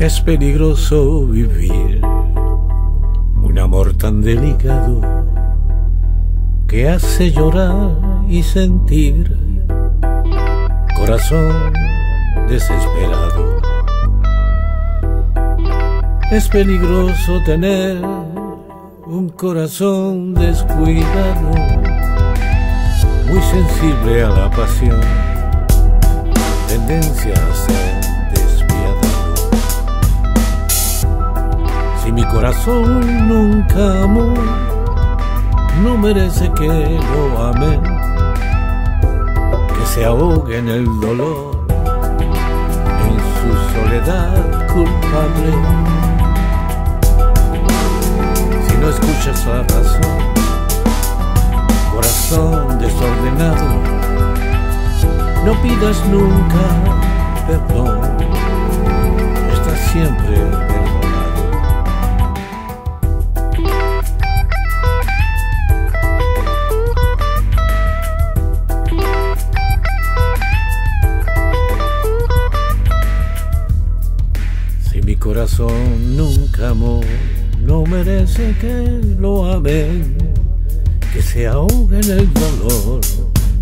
Es peligroso vivir un amor tan delicado que hace llorar y sentir corazón desesperado. Es peligroso tener un corazón descuidado, muy sensible a la pasión, tendencia a ser corazón nunca amó, no merece que lo amen, que se ahogue en el dolor, en su soledad culpable. Si no escuchas la razón, corazón desordenado, no pidas nunca perdón, estás siempre corazón nunca amó, no merece que lo amen, que se ahogue en el dolor,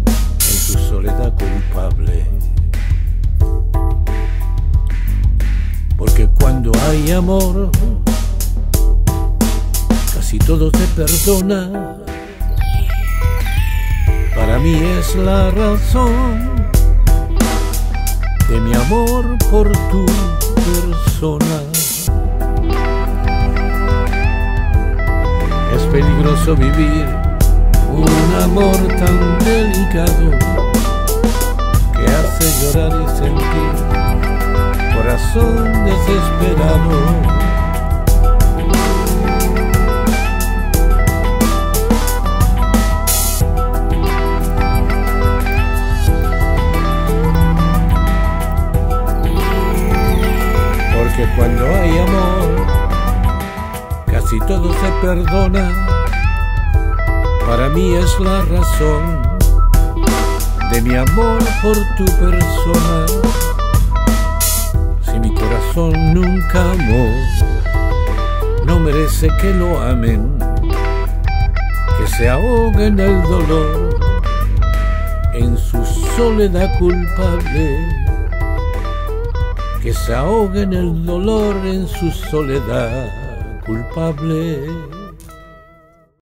en su soledad culpable. Porque cuando hay amor, casi todo se perdona. Para mí es la razón de mi amor por tu persona. Es peligroso vivir un amor tan delicado que hace llorar y sentir corazón desesperado. Casi todo se perdona. Para mí es la razón de mi amor por tu persona. Si mi corazón nunca amó, no merece que lo amen, que se ahogue en el dolor, en su soledad culpable que se ahogue en el dolor en su soledad culpable.